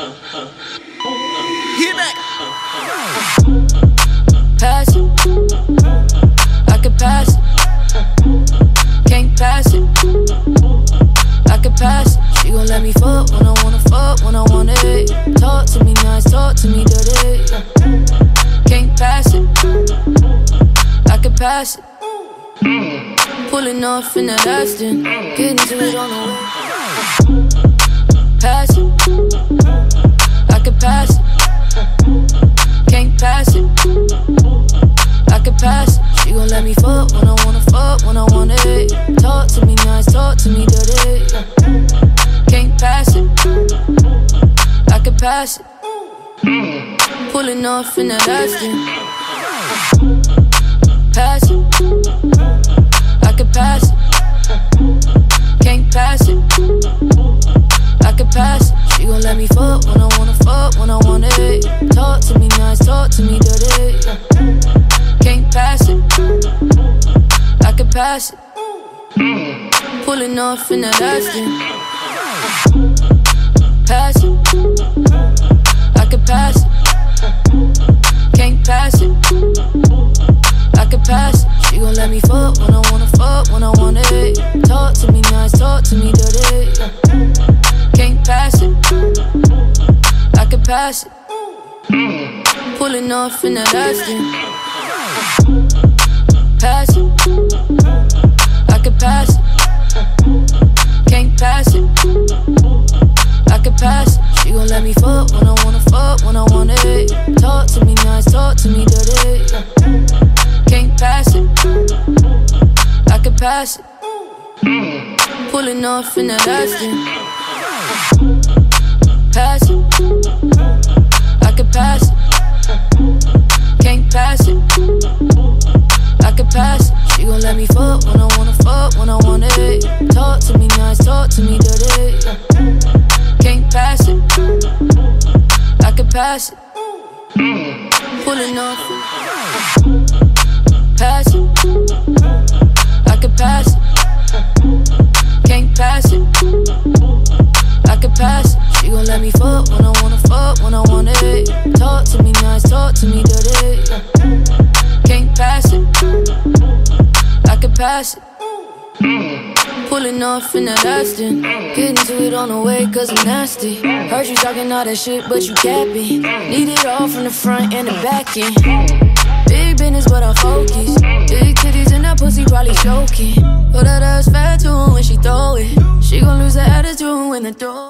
Hit back. Pass it. I could pass it. Can't pass it. I could pass it. She gon' let me fuck when I wanna fuck, when I want it. Talk to me nice, talk to me dirty. Can't pass it. I could pass it. Pulling off in that Aston. Getting to it on the way. Pass it. I could pass it. Can't pass it. I could pass it. She gon' let me fuck when I wanna fuck, when I want it. Talk to me nice, talk to me dirty. Can't pass it. I could pass it. Pulling off in that Aston. Pass it. I could pass it. I pass it. Pulling off in that Aston. Pass it. I could pass it. Can't pass it. I could pass it. She gon' let me fuck when I wanna fuck, when I want it. Talk to me nice, talk to me dirty. Can't pass it. I could pass it. Pulling off in that Aston. Pass it. I could pass it. Can't pass it. I could pass it. She gon' let me fuck when I wanna fuck, when I want it. Talk to me nice, talk to me dirty. Can't pass it. I could pass it. Pulling off in that Aston. Pass it. I could pass it. Fuck when I wanna fuck, when I want it. Talk to me nice, talk to me dirty. Can't pass it. I could pass it. Pulling off. It. Pulling off in that Aston. Getting to it on the way cause I'm nasty. Heard you talking all that shit, but you capping. Need it all from the front and the back end. Big business, but I focus. Big titties and that pussy probably choking. But that ass fat too when she throw it. She gon' lose her attitude when the door.